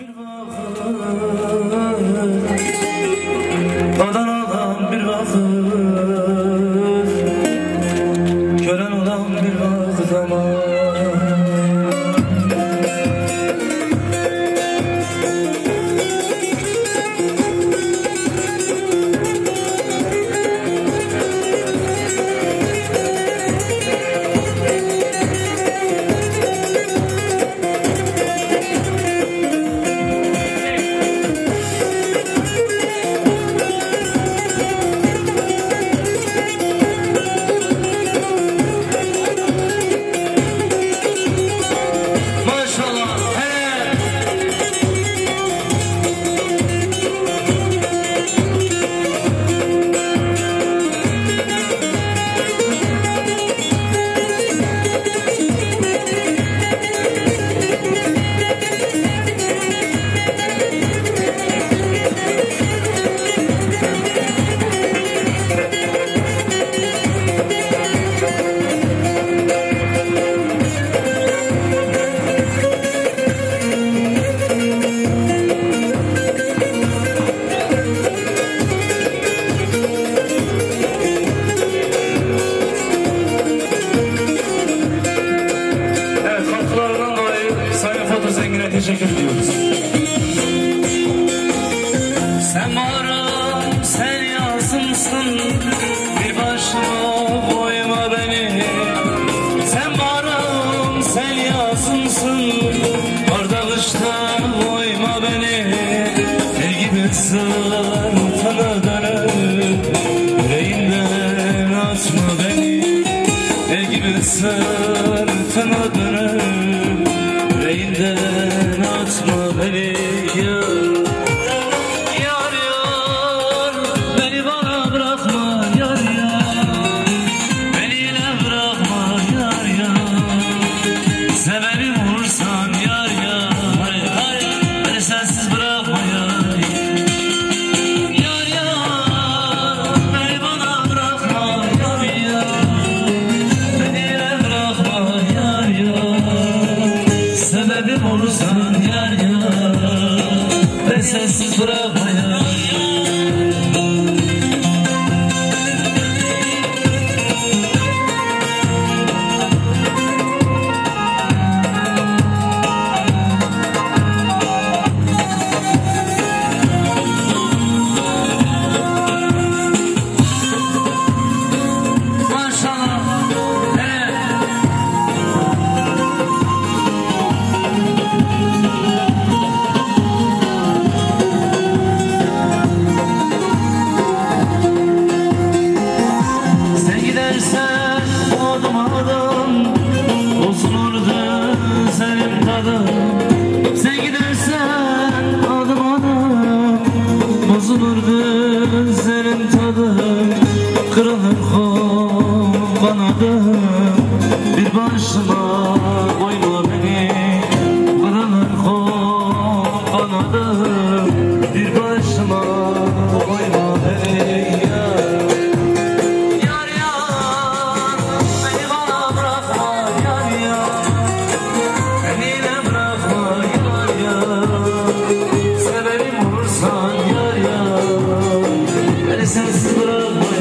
bir vakit Adana'dan bir vakit Gören olan bir vakit ama Sayın Foto Zengin'e teşekkür ediyoruz. Sen varım, sen yazımsın Bir başıma koyma beni. Sen varım, sen yazımsın Orada kışta koyma beni. El gibi sırtını dönüp Yüreğinden atma beni. El gibi sırtını dönüp olursan yar yar Beni sensiz bırakma tadım Sen gidersen adım adım Bozulurdu senin tadım Kırılır kol kanadım Bir başıma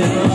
Amen.